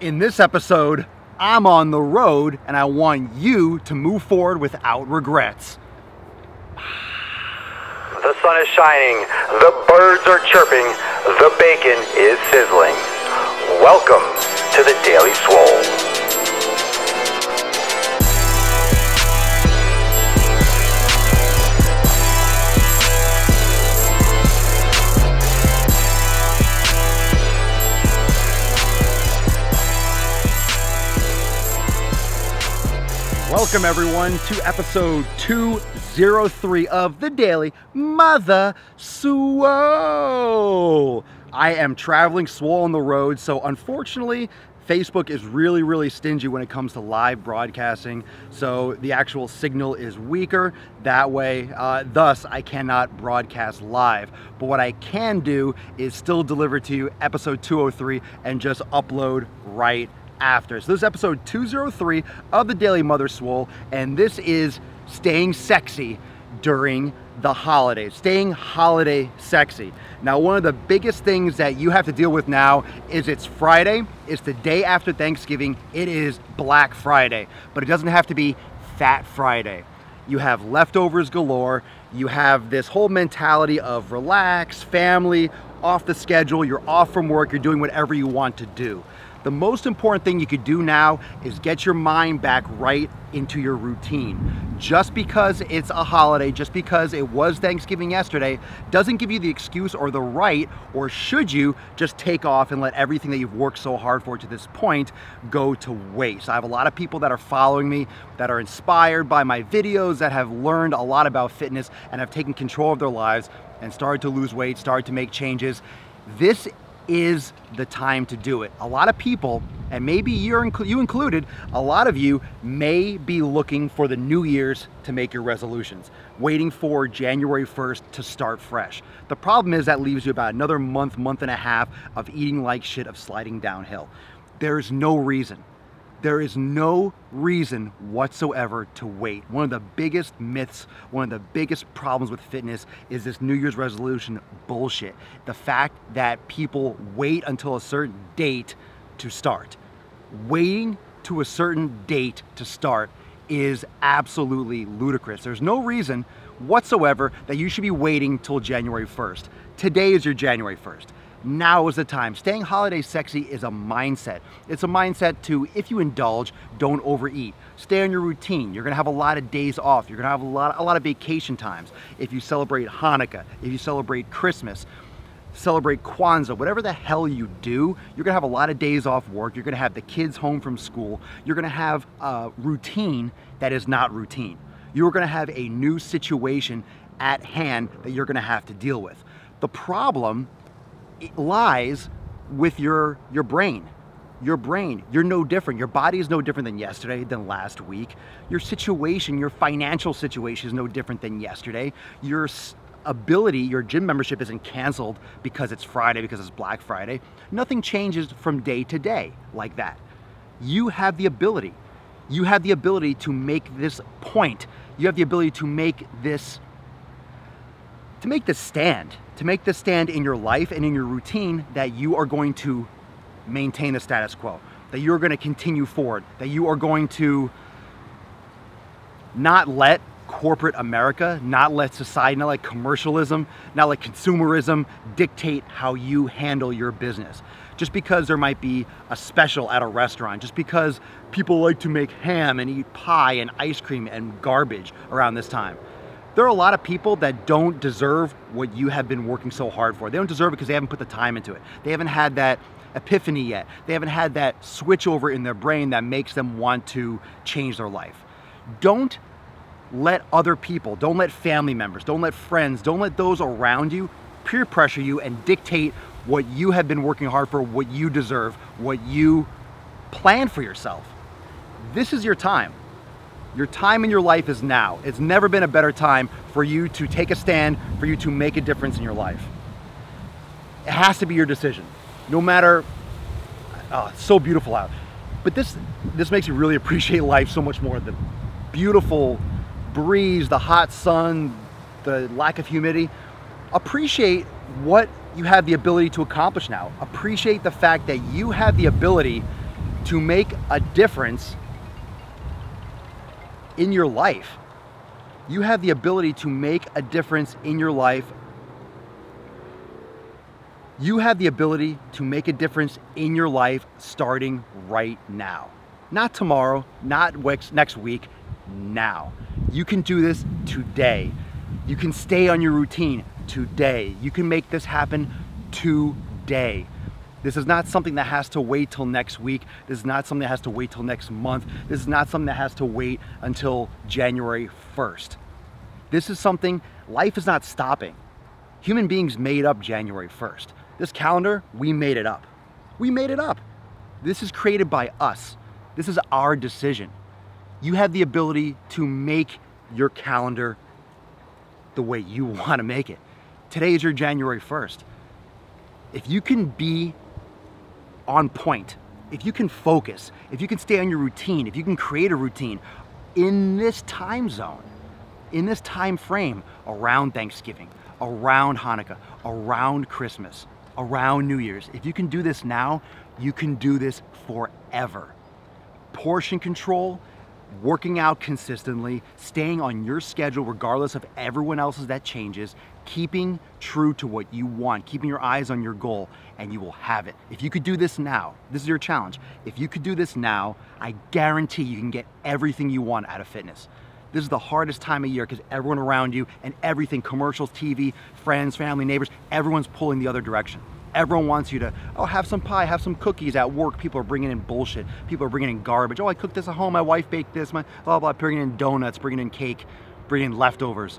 In this episode, I'm on the road and I want you to move forward without regrets. The sun is shining, the birds are chirping, the bacon is sizzling. Welcome to the Daily Swole. Welcome, everyone, to episode 203 of the Daily Mother Swole. I am traveling swole on the road, so unfortunately, Facebook is really, really stingy when it comes to live broadcasting, so the actual signal is weaker. That way, uh, thus, I cannot broadcast live. But what I can do is still deliver to you episode 203 and just upload right after. So this is episode 203 of the Daily Mother Swole, and this is staying sexy during the holidays, staying holiday sexy. Now, one of the biggest things that you have to deal with now is it's Friday, it's the day after Thanksgiving, it is Black Friday, but it doesn't have to be Fat Friday. You have leftovers galore, you have this whole mentality of relax, family, off the schedule, you're off from work, you're doing whatever you want to do. The most important thing you could do now is get your mind back right into your routine. Just because it's a holiday, just because it was Thanksgiving yesterday, doesn't give you the excuse or the right, or should you just take off and let everything that you've worked so hard for to this point go to waste. I have a lot of people that are following me that are inspired by my videos, that have learned a lot about fitness and have taken control of their lives and started to lose weight, started to make changes. This is the time to do it. A lot of people, and maybe you're you included, a lot of you may be looking for the New Year's to make your resolutions, waiting for January 1st to start fresh. The problem is that leaves you about another month, month and a half of eating like shit, of sliding downhill. There's no reason there is no reason whatsoever to wait. One of the biggest myths, one of the biggest problems with fitness is this New Year's resolution bullshit. The fact that people wait until a certain date to start. Waiting to a certain date to start is absolutely ludicrous. There's no reason whatsoever that you should be waiting till January 1st. Today is your January 1st now is the time. Staying holiday sexy is a mindset. It's a mindset to, if you indulge, don't overeat. Stay on your routine. You're gonna have a lot of days off. You're gonna have a lot, a lot of vacation times. If you celebrate Hanukkah, if you celebrate Christmas, celebrate Kwanzaa, whatever the hell you do, you're gonna have a lot of days off work. You're gonna have the kids home from school. You're gonna have a routine that is not routine. You're gonna have a new situation at hand that you're gonna have to deal with. The problem lies with your, your brain. Your brain, you're no different. Your body is no different than yesterday, than last week. Your situation, your financial situation is no different than yesterday. Your ability, your gym membership isn't canceled because it's Friday, because it's Black Friday. Nothing changes from day to day like that. You have the ability. You have the ability to make this point. You have the ability to make this to make this stand, to make this stand in your life and in your routine that you are going to maintain the status quo, that you're going to continue forward, that you are going to not let corporate America, not let society, not let commercialism, not let consumerism dictate how you handle your business. Just because there might be a special at a restaurant, just because people like to make ham and eat pie and ice cream and garbage around this time there are a lot of people that don't deserve what you have been working so hard for. They don't deserve it because they haven't put the time into it. They haven't had that epiphany yet. They haven't had that switch over in their brain that makes them want to change their life. Don't let other people, don't let family members, don't let friends, don't let those around you peer pressure you and dictate what you have been working hard for, what you deserve, what you plan for yourself. This is your time. Your time in your life is now. It's never been a better time for you to take a stand, for you to make a difference in your life. It has to be your decision. No matter, oh, so beautiful out. But this, this makes you really appreciate life so much more. The beautiful breeze, the hot sun, the lack of humidity. Appreciate what you have the ability to accomplish now. Appreciate the fact that you have the ability to make a difference in your life. You have the ability to make a difference in your life. You have the ability to make a difference in your life starting right now. Not tomorrow, not next week, now. You can do this today. You can stay on your routine today. You can make this happen today. This is not something that has to wait till next week. This is not something that has to wait till next month. This is not something that has to wait until January 1st. This is something, life is not stopping. Human beings made up January 1st. This calendar, we made it up. We made it up. This is created by us. This is our decision. You have the ability to make your calendar the way you want to make it. Today is your January 1st. If you can be on point, if you can focus, if you can stay on your routine, if you can create a routine in this time zone, in this time frame around Thanksgiving, around Hanukkah, around Christmas, around New Year's, if you can do this now, you can do this forever. Portion control, working out consistently, staying on your schedule regardless of everyone else's that changes, keeping true to what you want, keeping your eyes on your goal, and you will have it. If you could do this now, this is your challenge. If you could do this now, I guarantee you can get everything you want out of fitness. This is the hardest time of year because everyone around you and everything, commercials, TV, friends, family, neighbors, everyone's pulling the other direction. Everyone wants you to, oh, have some pie, have some cookies at work. People are bringing in bullshit. People are bringing in garbage. Oh, I cooked this at home. My wife baked this. My blah, blah, bringing in donuts, bringing in cake, bringing in leftovers.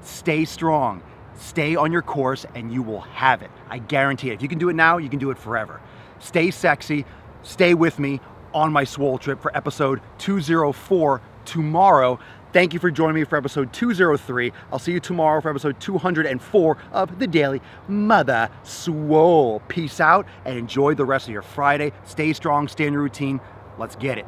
Stay strong, stay on your course, and you will have it. I guarantee it. If you can do it now, you can do it forever. Stay sexy, stay with me on my swole trip for episode 204 tomorrow. Thank you for joining me for episode 203. I'll see you tomorrow for episode 204 of The Daily Mother Swole. Peace out and enjoy the rest of your Friday. Stay strong, stay in your routine. Let's get it.